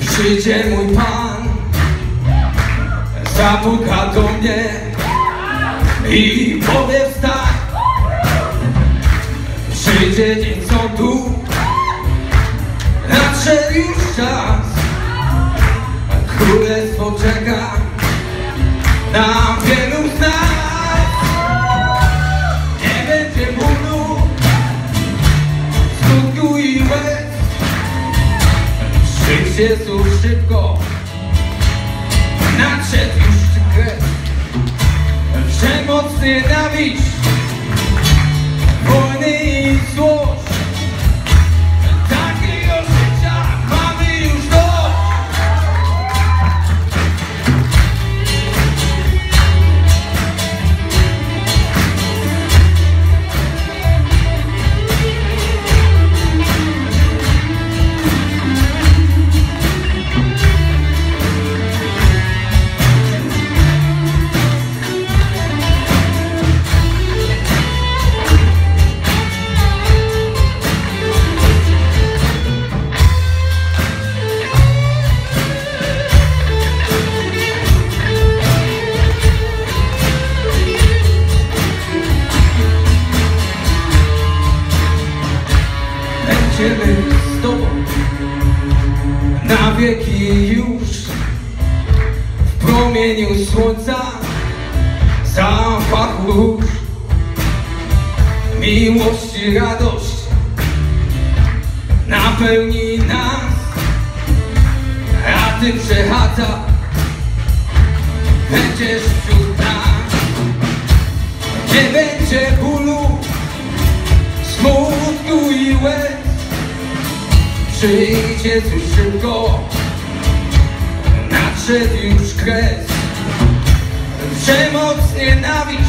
przyjdzie mój Pan, zapuka do mnie i powie wstań. Przyjdzie dzień sądu, nadszedł już czas, królestwo czeka na wielu Jezus szybko, nadszedł już kres. Przemoc, nienawiść, Będziemy z Tobą na wieki już. W promieniu słońca zapachu róż. Miłość i radość napełni nas a Ty przechadza. Będziesz wśród nas nie będzie bólu Przyjdzie tu szybko. Nadszedł już kres. Przemoc, nienawiść